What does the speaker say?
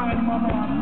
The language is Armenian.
Ay, mama.